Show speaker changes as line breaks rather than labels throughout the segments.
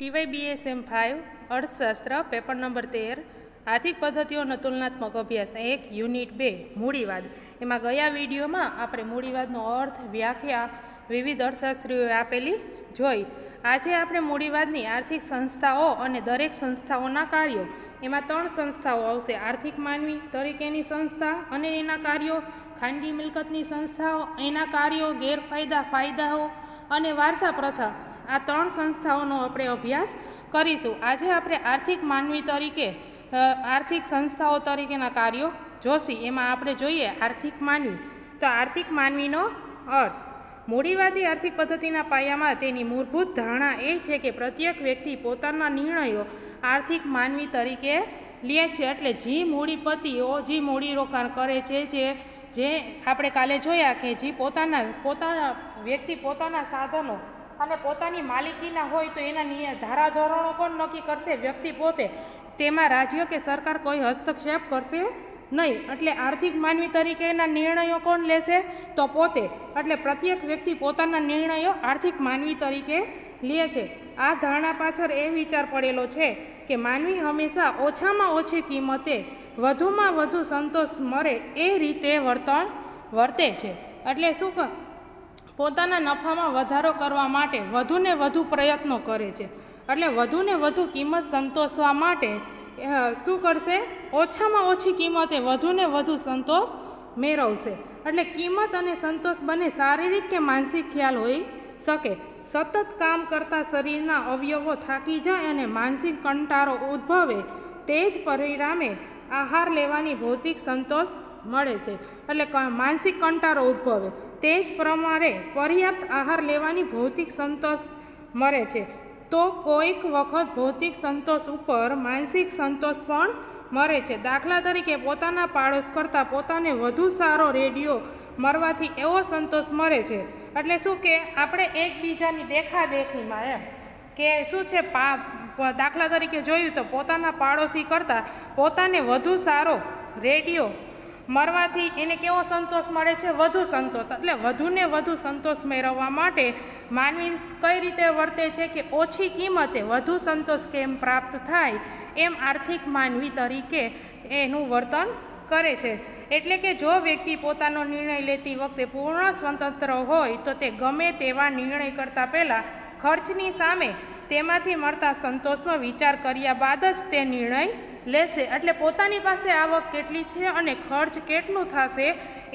ટીવાય BSM five, અર્થશાસ્ત્ર, paper number તેર, આર્થિક પદ્ધતિઓનો તુલનાત્મક અભ્યાસ એક, યુનિટ બે, મૂડીવાદ. એમાં ગયા વિડીયોમાં આપણે મૂડીવાદનો અર્થ, વ્યાખ્યા, વિવિધ અર્થશાસ્ત્રીઓએ આપેલી જોઈ. આજે આપણે મૂડીવાદની આર્થિક સંસ્થાઓ અને દરેક સંસ્થાઓના કાર્યો. એમાં ત્રણ સંસ્થાઓ આવશે. આર્થિક માનવી તરીકેની સંસ્થા અને એના કાર્યો, ખાનગી મિલકતની સંસ્થાઓ, એના કાર્યો, ગેરફાયદા, ફાયદાઓ અને વારસા પ્રથા. આ ત્રણ સંસ્થાઓનો આપણે અભ્યાસ કરીશું. આજે આપણે આર્થિક માનવી તરીકે આર્થિક સંસ્થાઓ તરીકેના કાર્યો જોશી. એમાં આપણે જોઈએ આર્થિક માનવી. તો આર્થિક માનવીનો અર્થ. મૂડીવાદી આર્થિક પદ્ધતિના પાયામાં તેની મૂળભૂત ધારણા એ છે કે પ્રત્યેક વ્યક્તિ પોતાના નિર્ણયો આર્થિક માનવી તરીકે લે છે. એટલે જે મૂડીપતિઓ, જે મૂડી રોકાણ કરે છે, જે જે આપણે કાલે જોયા કે જે પોતાના પોતાના વ્યક્તિ પોતાના સાધનો અને પોતાની માલિકીના હોય તો એના ધારાધોરણો કોણ નક્કી કરશે? વ્યક્તિ પોતે. તેમાં રાજ્ય કે સરકાર કોઈ હસ્તક્ષેપ કરશે નહીં. એટલે આર્થિક માનવી તરીકે એના નિર્ણયો કોણ લેશે? તો પોતે. એટલે પ્રત્યેક વ્યક્તિ પોતાના નિર્ણયો આર્થિક માનવી તરીકે લે છે. આ ધારણા પાછળ એ વિચાર પડેલો છે કે માનવી હંમેશા ઓછામાં ઓછી કિંમતે વધુમાં વધુ સંતોષ મળે એ રીતે વર્તન વર્તે છે. એટલે શું પોતાના નફામાં વધારો કરવા માટે વધુને વધુ પ્રયત્નો કરે છે. એટલે વધુને વધુ કિંમત સંતોષવા માટે શું કરશે? ઓછામાં ઓછી કિંમતે વધુને વધુ સંતોષ મેળવશે. એટલે કિંમત અને સંતોષ બંને શારીરિક કે માનસિક ખ્યાલ હોઈ શકે. સતત કામ કરતા શરીરના અવયવો થાકી જાય અને માનસિક કંટાળો ઉદ્ભવે, તે જ પરિણામે આહાર લેવાની ભૌતિક સંતોષ મળે છે. એટલે માનસિક કંટારો ઉદ્ભવે. તે જ પ્રમાણે પર્યાપ્ત આહાર લેવાની ભૌતિક સંતોષ મળે છે. તો કોઈક વખત ભૌતિક સંતોષ ઉપર માનસિક સંતોષ પણ મળે છે. દાખલા તરીકે પોતાના પાડોશ કરતાં પોતાને વધુ સારો રેડિયો મળવાથી એવો સંતોષ મળે છે. એટલે શું કે આપણે એકબીજાની દેખાદેખીમાં એમ કે શું છે પા, દાખલા તરીકે જોયું તો પોતાના પાડોશી કરતાં પોતાને વધુ સારો રેડિયો મળવાથી એને કેવો સંતોષ મળે છે? વધુ સંતોષ. એટલે વધુને વધુ સંતોષ મેળવવા માટે માનવી કઈ રીતે વર્તે છે કે ઓછી કિંમતે વધુ સંતોષ કેમ પ્રાપ્ત થાય એમ આર્થિક માનવી તરીકે એનું વર્તન કરે છે. એટલે કે જો વ્યક્તિ પોતાનો નિર્ણય લેતી વખતે પૂર્ણ સ્વતંત્ર હોય તો તે ગમે તેવા નિર્ણય કરતાં પહેલાં ખર્ચની સામે તેમાંથી મળતા સંતોષનો વિચાર કર્યા બાદ જ તે નિર્ણય લેશે. એટલે પોતાની પાસે આવક કેટલી છે અને ખર્ચ કેટલું થશે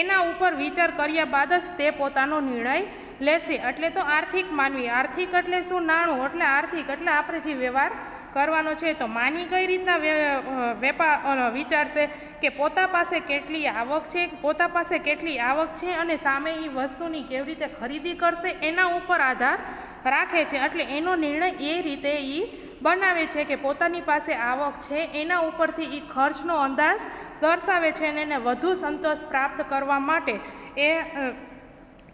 એના ઉપર વિચાર કર્યા બાદ જ તે પોતાનો નિર્ણય લેશે. એટલે તો આર્થિક માનવી, આર્થિક એટલે શું? નાણું. એટલે આર્થિક, એટલે આપણે જે વ્યવહાર કરવાનો છે તો માનવી કઈ રીતના વેપાર વિચારશે કે પોતા પાસે કેટલી આવક છે, પોતા પાસે કેટલી આવક છે અને સામે એ વસ્તુની કેવી રીતે ખરીદી કરશે એના ઉપર આધાર રાખે છે. એટલે એનો નિર્ણય એ રીતે એ બનાવે છે કે પોતાની પાસે આવક છે, એના ઉપરથી એ ખર્ચનો અંદાજ દર્શાવે છે અને એને વધુ સંતોષ પ્રાપ્ત કરવા માટે એ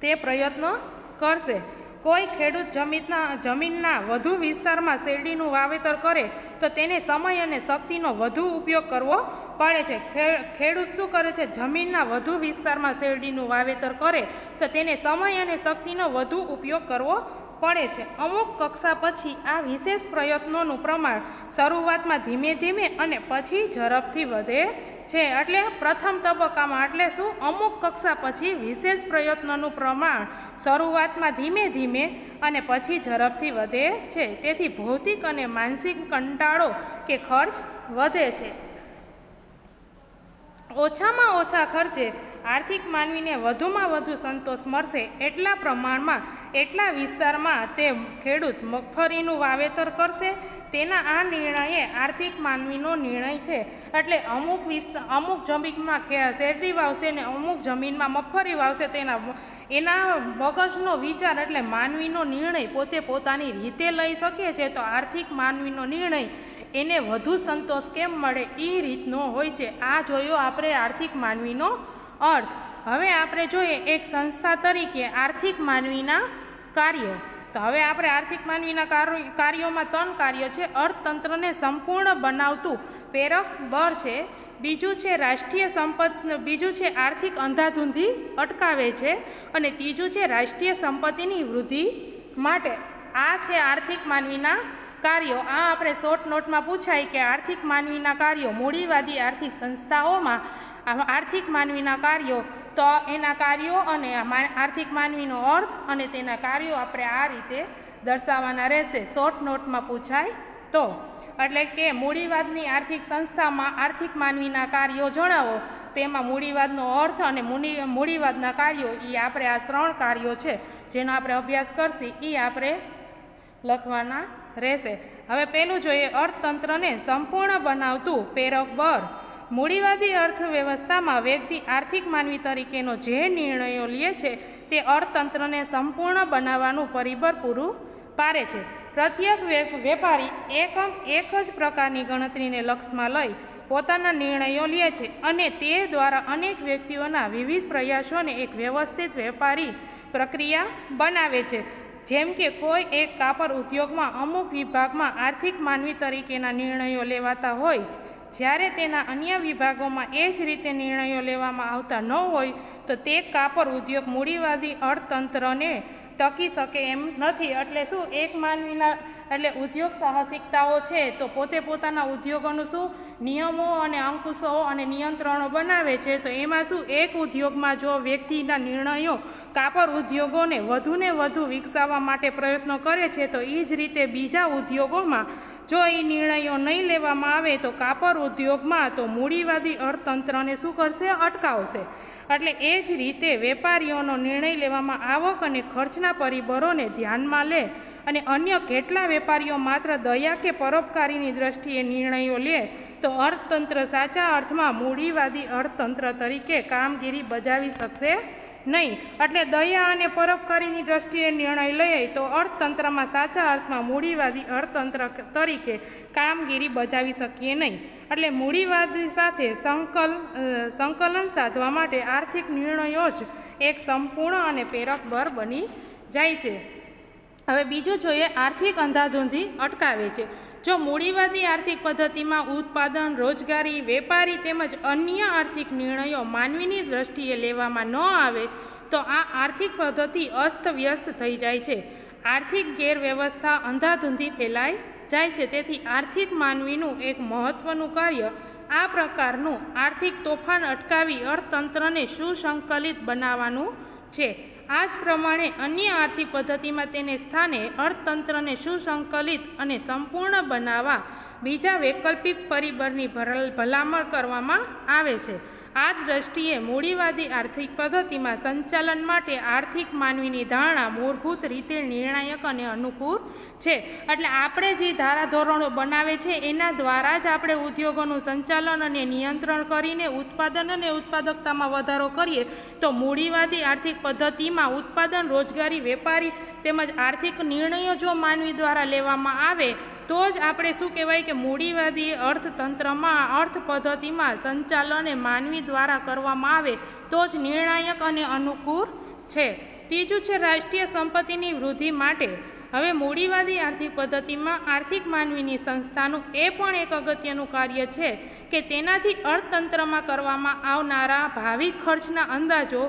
તે પ્રયત્નો કરશે. કોઈ ખેડૂત જમીનના જમીનના વધુ વિસ્તારમાં શેરડીનું વાવેતર કરે, તો તેને સમય અને શક્તિનો વધુ ઉપયોગ કરવો પડે છે. ખેડૂત શું કરે છે? જમીનના વધુ વિસ્તારમાં શેરડીનું વાવેતર કરે, તો તેને સમય અને શક્તિનો વધુ ઉપયોગ કરવો પડે છે. અમુક કક્ષા પછી આ વિશેષ પ્રયત્નોનું પ્રમાણ શરૂઆતમાં ધીમે ધીમે અને પછી ઝડપથી વધે છે. એટલે પ્રથમ તબક્કામાં એટલે શું? અમુક કક્ષા પછી વિશેષ પ્રયત્નોનું પ્રમાણ શરૂઆતમાં ધીમે ધીમે અને પછી ઝડપથી વધે છે. તેથી ભૌતિક અને માનસિક કંટાળો કે ખર્ચ વધે છે. ઓછામાં ઓછા ખર્ચે આર્થિક માનવીને વધુમાં વધુ સંતોષ મળશે એટલા પ્રમાણમાં, એટલા વિસ્તારમાં તે ખેડૂત મગફળીનું વાવેતર કરશે. તેના આ નિર્ણયે આર્થિક માનવીનો નિર્ણય છે. એટલે અમુક વિસ્તાર અમુક જમીનમાં શેરડી વાવશે ને અમુક જમીનમાં મગફળી વાવશે તેના એના મગજનો વિચાર એટલે માનવીનો નિર્ણય પોતે પોતાની રીતે લઈ શકે છે તો આર્થિક માનવીનો નિર્ણય એને વધુ સંતોષ કેમ મળે એ રીતનો હોય છે. આ જોયો આપણે આર્થિક માનવીનો અર્થ. હવે આપણે જોઈએ એક સંસ્થા તરીકે આર્થિક માનવીના કાર્યો. તો હવે આપણે આર્થિક માનવીના કાર્યો કાર્યોમાં ત્રણ કાર્યો છે. અર્થતંત્રને સંપૂર્ણ બનાવતું પ્રેરક બળ છે. બીજું છે રાષ્ટ્રીય સંપત્તિ, બીજું છે આર્થિક અંધાધૂંધી અટકાવે છે. અને ત્રીજું છે રાષ્ટ્રીય સંપત્તિની વૃદ્ધિ માટે. આ છે આર્થિક માનવીના કાર્યો, આ આપણે શોર્ટ નોટમાં પૂછાય કે આર્થિક માનવીના કાર્યો મૂડીવાદી આર્થિક સંસ્થાઓમાં આર્થિક માનવીના કાર્યો, તો એના કાર્યો અને આર્થિક માનવીનો અર્થ અને તેના કાર્યો આપણે આ રીતે દર્શાવવાના રહેશે. શોર્ટ નોટમાં પૂછાય તો, એટલે કે મૂડીવાદની આર્થિક સંસ્થામાં આર્થિક માનવીના કાર્યો જણાવો. તેમાં મૂડીવાદનો અર્થ અને મૂડી, મૂડીવાદના કાર્યો એ આપણે આ ત્રણ કાર્યો છે, જેનો આપણે અભ્યાસ કરશી એ આપણે લખવાના રહેશે. હવે પહેલું જોઈએ અર્થતંત્રને સંપૂર્ણ બનાવતું પ્રેરક બળ. મૂડીવાદી અર્થવ્યવસ્થામાં વ્યક્તિ આર્થિક માનવી તરીકેનો જે નિર્ણયો લે છે તે અર્થતંત્રને સંપૂર્ણ બનાવવાનું પરિબળ પૂરું પાડે છે. પ્રત્યેક વેપારી એકમ એક જ પ્રકારની ગણતરીને લક્ષમાં લઈ પોતાના નિર્ણયો લે છે અને તે દ્વારા અનેક વ્યક્તિઓના વિવિધ પ્રયાસોને એક વ્યવસ્થિત વેપારી પ્રક્રિયા બનાવે છે. જેમ કે કોઈ એક કાપડ ઉદ્યોગમાં અમુક વિભાગમાં આર્થિક માનવી તરીકેના નિર્ણયો લેવાતા હોય, જ્યારે તેના અન્ય વિભાગોમાં એ જ રીતે નિર્ણયો લેવામાં આવતા ન હોય, તો તે કાપડ ઉદ્યોગ મૂડીવાદી અર્થતંત્રને ટકી શકે એમ નથી. એટલે શું? એક માનવીના, એટલે ઉદ્યોગ સાહસિકતાઓ છે, તો પોતે પોતાના ઉદ્યોગોનું શું? નિયમો અને અંકુશો અને નિયંત્રણો બનાવે છે. તો એમાં શું? એક ઉદ્યોગમાં જો વ્યક્તિના નિર્ણયો કાપડ ઉદ્યોગોને વધુને વધુ વિકસાવવા માટે પ્રયત્નો કરે છે, તો એ જ રીતે બીજા ઉદ્યોગોમાં જો એ નિર્ણયો નહીં લેવામાં આવે, તો કાપડ ઉદ્યોગમાં તો મૂડીવાદી અર્થતંત્રને શું કરશે? અટકાવશે. એટલે એ જ રીતે વેપારીઓનો નિર્ણય લેવામાં આવક અને ખર્ચના પરિબળોને ધ્યાનમાં લે અને અન્ય કેટલા વેપારીઓ માત્ર દયા કે પરોપકારીની દ્રષ્ટિએ નિર્ણયો લે, તો અર્થતંત્ર સાચા અર્થમાં મૂડીવાદી અર્થતંત્ર તરીકે કામગીરી બજાવી શકશે નહીં. એટલે દયા અને પરોપકારીની દ્રષ્ટિએ નિર્ણય લઈએ, તો અર્થતંત્રમાં સાચા અર્થમાં મૂડીવાદી અર્થતંત્ર તરીકે કામગીરી બજાવી શકીએ નહીં. એટલે મૂડીવાદ સાથે સંકલ સંકલન સાધવા માટે આર્થિક નિર્ણયો જ એક સંપૂર્ણ અને પ્રેરકબર બની જાય છે. હવે બીજું જોઈએ આર્થિક અંધાધૂંધી અટકાવે છે. જો મૂડીવાદી આર્થિક પદ્ધતિમાં ઉત્પાદન, રોજગારી, વેપારી તેમજ અન્ય આર્થિક નિર્ણયો માનવીની દ્રષ્ટિએ લેવામાં ન આવે, તો આ આર્થિક પદ્ધતિ અસ્તવ્યસ્ત થઈ જાય છે. આર્થિક ગેરવ્યવસ્થા અંધાધૂંધી ફેલાઈ જાય છે. તેથી આર્થિક માનવીનું એક મહત્ત્વનું કાર્ય આ પ્રકારનું આર્થિક તોફાન અટકાવી અર્થતંત્રને સુસંકલિત બનાવવાનું છે. આ જ પ્રમાણે અન્ય આર્થિક પદ્ધતિમાં તેને સ્થાને અર્થતંત્રને સુસંકલિત અને સંપૂર્ણ બનાવવા બીજા વૈકલ્પિક પરિબળની ભલામણ કરવામાં આવે છે. આ દ્રષ્ટિએ મૂડીવાદી આર્થિક પદ્ધતિમાં સંચાલન માટે આર્થિક માનવીની ધારણા મૂળભૂત રીતે નિર્ણાયક અને અનુકૂળ છે. એટલે આપણે જે ધારાધોરણો બનાવે છે, એના દ્વારા જ આપણે ઉદ્યોગોનું સંચાલન અને નિયંત્રણ કરીને ઉત્પાદન અને ઉત્પાદકતામાં વધારો કરીએ. તો મૂડીવાદી આર્થિક પદ્ધતિમાં ઉત્પાદન, રોજગારી, વેપારી તેમજ આર્થિક નિર્ણયો જો માનવી દ્વારા લેવામાં આવે તો જ આપણે શું કહેવાય કે મૂડીવાદી અર્થતંત્રમાં અર્થ પદ્ધતિમાં સંચાલન માનવી દ્વારા કરવામાં આવે તો જ નિર્ણાયક અને અનુકૂળ છે. ત્રીજું છે રાષ્ટ્રીય સંપત્તિની વૃદ્ધિ માટે. હવે મૂડીવાદી આર્થિક પદ્ધતિમાં આર્થિક માનવીની સંસ્થાનું એ પણ એક અગત્યનું કાર્ય છે કે તેનાથી અર્થતંત્રમાં કરવામાં આવનારા ભાવિ ખર્ચના અંદાજો,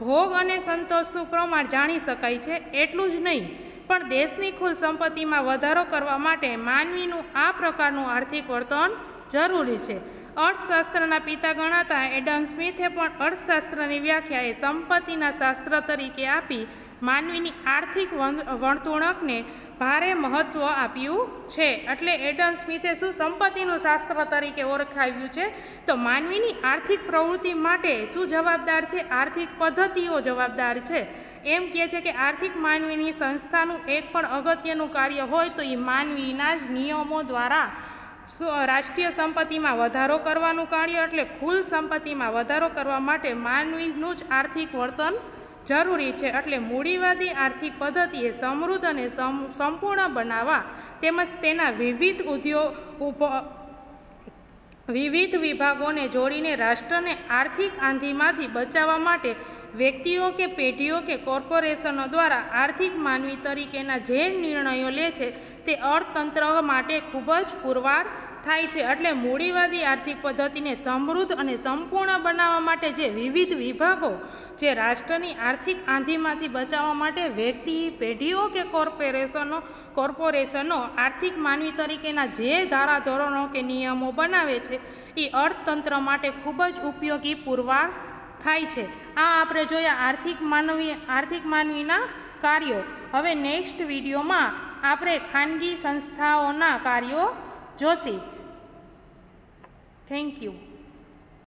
ભોગ અને સંતોષનું પ્રમાણ જાણી શકાય છે. એટલું જ નહીં પણ દેશની કુલ સંપત્તિમાં વધારો કરવા માટે માનવીનું આ પ્રકારનું આર્થિક વર્તન જરૂરી છે. અર્થશાસ્ત્રના પિતા ગણાતા એડમ સ્મિથે પણ અર્થશાસ્ત્રની વ્યાખ્યા એ સંપત્તિના શાસ્ત્ર તરીકે આપી માનવીની આર્થિક વર્તણૂકને ભારે મહત્ત્વ આપ્યું છે. એટલે એડમ સ્મિથે શું સંપત્તિનું શાસ્ત્ર તરીકે ઓળખાવ્યું છે? તો માનવીની આર્થિક પ્રવૃત્તિ માટે શું જવાબદાર છે? આર્થિક પદ્ધતિઓ જવાબદાર છે. એમ કહે છે કે આર્થિક માનવીની સંસ્થાનું એક પણ અગત્યનું કાર્ય હોય તો એ માનવીના જ નિયમો દ્વારા રાષ્ટ્રીય સંપત્તિમાં વધારો કરવાનું કાર્ય, એટલે કુલ સંપત્તિમાં વધારો કરવા માટે માનવીનું જ આર્થિક વર્તન જરૂરી છે એટલે મૂડીવાદી આર્થિક પદ્ધતિએ સમૃદ્ધ અને સંપૂર્ણ બનાવવા તેમજ તેના વિવિધ ઉદ્યોગ વિવિધ વિભાગોને જોડીને રાષ્ટ્રને આર્થિક આંધીમાંથી બચાવવા માટે વ્યક્તિઓ કે પેઢીઓ કે કોર્પોરેશનો દ્વારા આર્થિક માનવી તરીકેના જે નિર્ણયો લે છે તે અર્થતંત્ર માટે ખૂબ જ પુરવાર થાય છે એટલે મૂડીવાદી આર્થિક પદ્ધતિને સમૃદ્ધ અને સંપૂર્ણ બનાવવા માટે જે વિવિધ વિભાગો જે રાષ્ટ્રની આર્થિક આંધીમાંથી બચાવવા માટે વ્યક્તિ, પેઢીઓ કે કોર્પોરેશનો કોર્પોરેશનો આર્થિક માનવી તરીકેના જે ધારાધોરણો કે નિયમો બનાવે છે, એ અર્થતંત્ર માટે ખૂબ જ ઉપયોગી પુરવાર થાય છે. આ આપણે જોયા આર્થિક માનવી, આર્થિક માનવીના કાર્યો. હવે નેક્સ્ટ વિડીયોમાં આપણે ખાનગી સંસ્થાઓના કાર્યો Josie. Thank you.